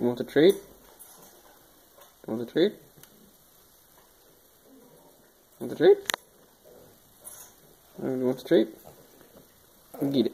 You want the treat? You want the treat? Want the treat? Uh, you want the treat? Get it.